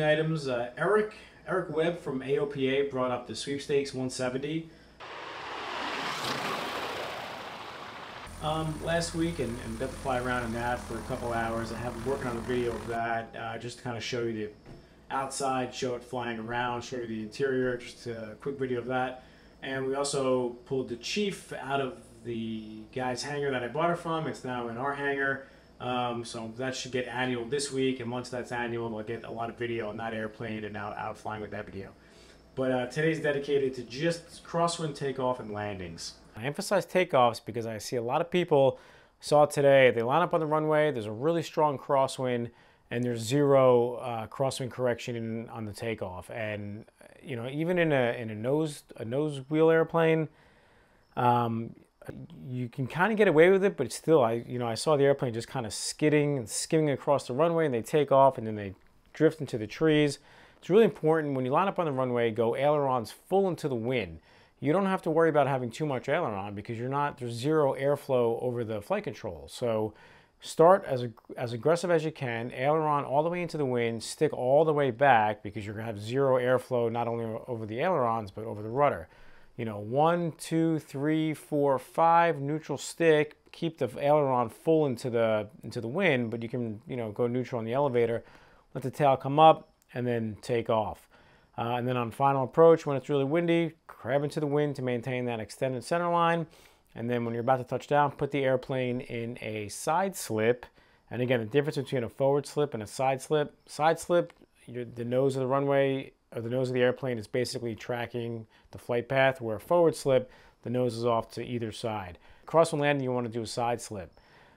items. Uh, Eric Eric Webb from AOPA brought up the sweepstakes 170. Um, last week and, and got to fly around in that for a couple hours. I have been working on a video of that uh, just to kind of show you the outside, show it flying around, show you the interior, just a quick video of that. And we also pulled the Chief out of the guy's hangar that I bought it from. It's now in our hangar. Um, so that should get annual this week. And once that's annual, I'll get a lot of video on that airplane and out, out flying with that video. But uh, today's dedicated to just crosswind takeoff and landings. I emphasize takeoffs because I see a lot of people saw today. They line up on the runway. There's a really strong crosswind, and there's zero uh, crosswind correction in, on the takeoff. And you know, even in a in a nose a nose wheel airplane, um, you can kind of get away with it, but still, I you know I saw the airplane just kind of skidding and skimming across the runway, and they take off, and then they drift into the trees. It's really important when you line up on the runway, go ailerons full into the wind you don't have to worry about having too much aileron because you're not there's zero airflow over the flight control. So start as as aggressive as you can, aileron all the way into the wind, stick all the way back because you're gonna have zero airflow not only over the ailerons but over the rudder. You know, one, two, three, four, five, neutral stick. Keep the aileron full into the into the wind, but you can you know go neutral on the elevator. Let the tail come up and then take off. Uh, and then on final approach, when it's really windy, crab into the wind to maintain that extended center line. And then when you're about to touch down, put the airplane in a side slip. And again, the difference between a forward slip and a side slip. Side slip, the nose of the runway the nose of the airplane is basically tracking the flight path, where a forward slip, the nose is off to either side. Crosswind landing, you want to do a side slip.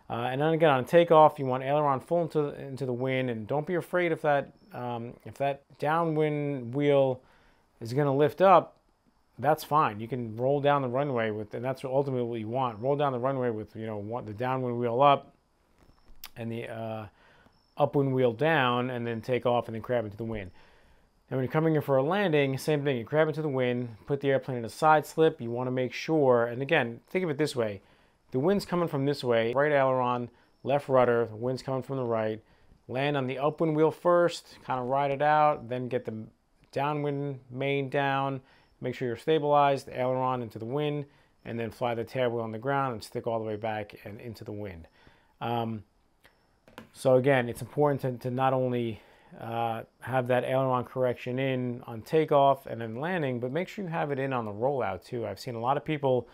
Uh, and then again, on takeoff, you want aileron full into, into the wind, and don't be afraid if that um, if that downwind wheel is going to lift up. That's fine. You can roll down the runway with, and that's ultimately what you want. Roll down the runway with you know the downwind wheel up, and the uh, upwind wheel down, and then take off and then crab into the wind. And when you're coming in for a landing, same thing. You crab into the wind, put the airplane in a side slip. You want to make sure, and again, think of it this way the wind's coming from this way, right aileron, left rudder, the wind's coming from the right. Land on the upwind wheel first, kind of ride it out, then get the downwind main down, make sure you're stabilized, aileron into the wind, and then fly the tailwheel on the ground and stick all the way back and into the wind. Um, so again, it's important to, to not only uh, have that aileron correction in on takeoff and then landing, but make sure you have it in on the rollout too. I've seen a lot of people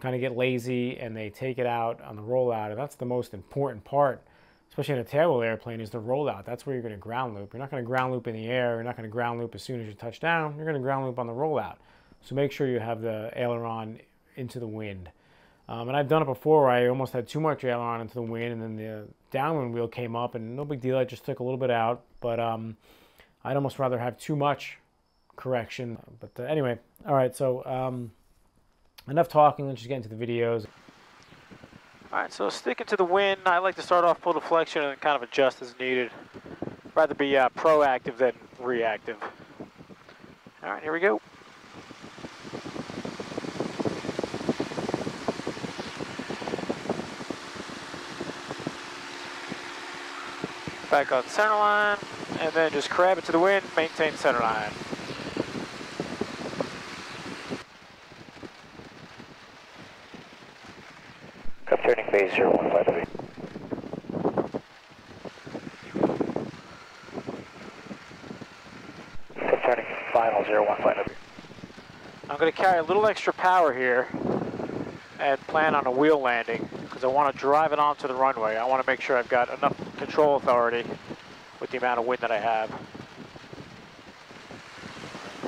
kind of get lazy and they take it out on the rollout. And that's the most important part, especially in a tailwheel airplane, is the rollout. That's where you're going to ground loop. You're not going to ground loop in the air. You're not going to ground loop as soon as you touch down. You're going to ground loop on the rollout. So make sure you have the aileron into the wind. Um, and I've done it before where I almost had too much aileron into the wind and then the downwind wheel came up and no big deal. I just took a little bit out. But um, I'd almost rather have too much correction. But uh, anyway, all right, so um, enough talking, let's just get into the videos. Alright, so sticking to the wind, I like to start off pull deflection and kind of adjust as needed. Rather be uh, proactive than reactive. Alright, here we go. Back on center line, and then just crab it to the wind, maintain center line. turning base 0153. Turning final 0153. I'm going to carry a little extra power here and plan on a wheel landing because I want to drive it onto the runway. I want to make sure I've got enough control authority with the amount of wind that I have.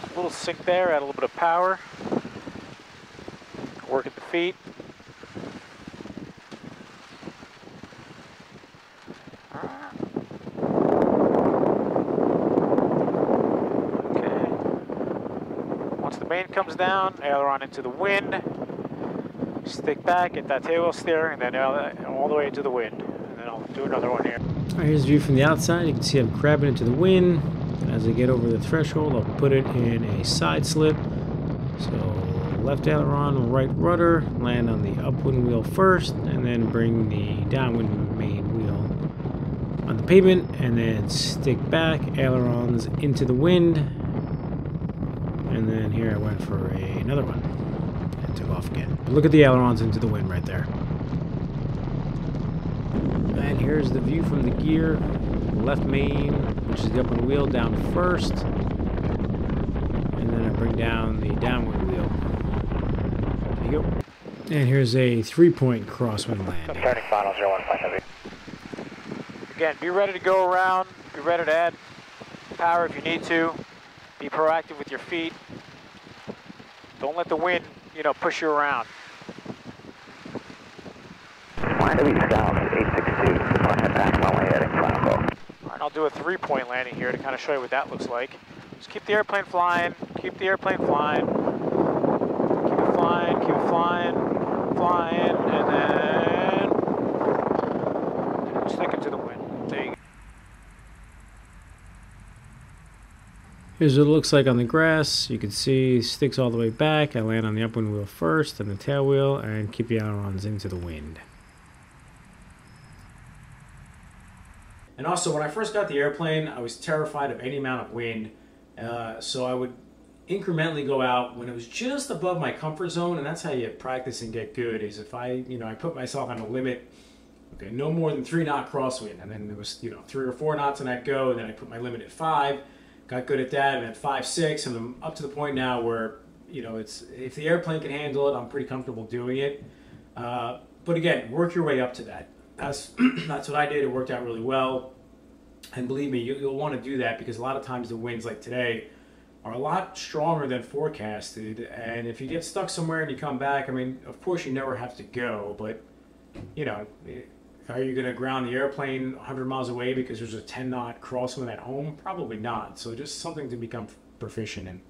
A little sink there, add a little bit of power. Work at the feet. Okay. Once the main comes down, aileron into the wind, stick back, get that tail steer, and then all the way into the wind. Do another one here. Here's a view from the outside. You can see I'm crabbing into the wind. As I get over the threshold, I'll put it in a side slip. So left aileron, right rudder, land on the upwind wheel first, and then bring the downwind main wheel on the pavement and then stick back, ailerons into the wind. And then here I went for a, another one and took off again. But look at the ailerons into the wind right there. And here's the view from the gear. Left main, which is the upper wheel, down first. And then I bring down the downward wheel. There you go. And here's a three-point crosswind land. Turning final 015 Heavy. Again, be ready to go around, be ready to add power if you need to. Be proactive with your feet. Don't let the wind, you know, push you around. Flying Heavy South 862, flying attack runway heading final call. All right, I'll do a three-point landing here to kind of show you what that looks like. Just keep the airplane flying, keep the airplane flying. Keep it flying, keep it flying, flying, and then stick it to the wind. There you go. Here's what it looks like on the grass. You can see sticks all the way back. I land on the upwind wheel first, then the tail wheel, and keep the ailerons into the wind. And also, when I first got the airplane, I was terrified of any amount of wind. Uh, so I would incrementally go out when it was just above my comfort zone, and that's how you practice and get good. Is if I, you know, I put myself on a limit. Okay, no more than three knot crosswind, and then there was, you know, three or four knots, and I'd go. And then I put my limit at five. Got good at that, and at five, six, and I'm up to the point now where, you know, it's if the airplane can handle it, I'm pretty comfortable doing it. Uh, but again, work your way up to that. That's that's what I did. It worked out really well. And believe me, you, you'll want to do that because a lot of times the winds like today are a lot stronger than forecasted. And if you get stuck somewhere and you come back, I mean, of course you never have to go, but you know, eh, are you going to ground the airplane 100 miles away because there's a 10 knot crosswind at home? Probably not. So just something to become proficient in.